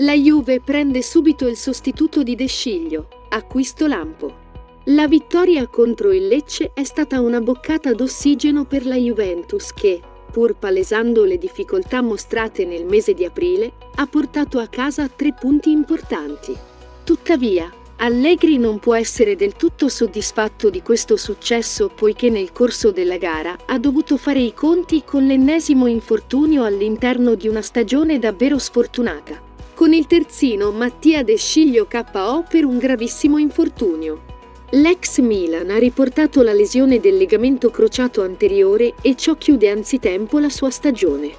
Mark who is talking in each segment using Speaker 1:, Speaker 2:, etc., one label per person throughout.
Speaker 1: La Juve prende subito il sostituto di De Sciglio, acquisto lampo. La vittoria contro il Lecce è stata una boccata d'ossigeno per la Juventus che, pur palesando le difficoltà mostrate nel mese di aprile, ha portato a casa tre punti importanti. Tuttavia, Allegri non può essere del tutto soddisfatto di questo successo poiché nel corso della gara ha dovuto fare i conti con l'ennesimo infortunio all'interno di una stagione davvero sfortunata. Con il terzino Mattia De Sciglio KO per un gravissimo infortunio. L'ex Milan ha riportato la lesione del legamento crociato anteriore e ciò chiude anzitempo la sua stagione.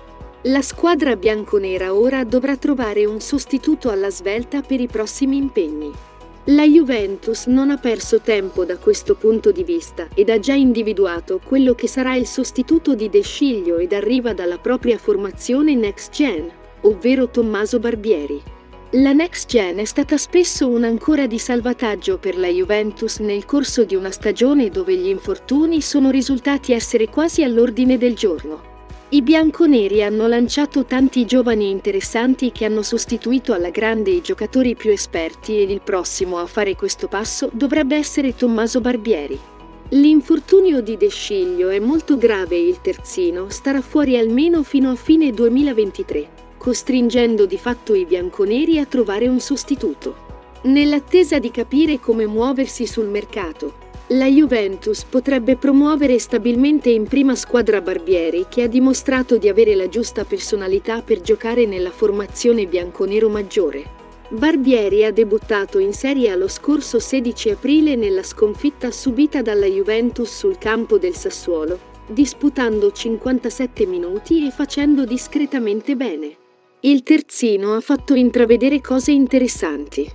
Speaker 1: La squadra bianconera ora dovrà trovare un sostituto alla svelta per i prossimi impegni. La Juventus non ha perso tempo da questo punto di vista ed ha già individuato quello che sarà il sostituto di De Sciglio ed arriva dalla propria formazione Next Gen, ovvero Tommaso Barbieri. La Next Gen è stata spesso un'ancora di salvataggio per la Juventus nel corso di una stagione dove gli infortuni sono risultati essere quasi all'ordine del giorno. I bianconeri hanno lanciato tanti giovani interessanti che hanno sostituito alla grande i giocatori più esperti ed il prossimo a fare questo passo dovrebbe essere Tommaso Barbieri. L'infortunio di De Sciglio è molto grave e il terzino starà fuori almeno fino a fine 2023 costringendo di fatto i bianconeri a trovare un sostituto. Nell'attesa di capire come muoversi sul mercato, la Juventus potrebbe promuovere stabilmente in prima squadra Barbieri, che ha dimostrato di avere la giusta personalità per giocare nella formazione bianconero maggiore. Barbieri ha debuttato in Serie A lo scorso 16 aprile nella sconfitta subita dalla Juventus sul campo del Sassuolo, disputando 57 minuti e facendo discretamente bene. Il terzino ha fatto intravedere cose interessanti.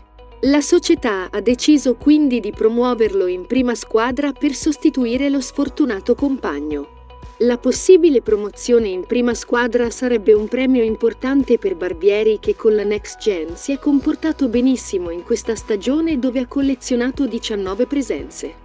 Speaker 1: La società ha deciso quindi di promuoverlo in prima squadra per sostituire lo sfortunato compagno. La possibile promozione in prima squadra sarebbe un premio importante per Barbieri che con la Next Gen si è comportato benissimo in questa stagione dove ha collezionato 19 presenze.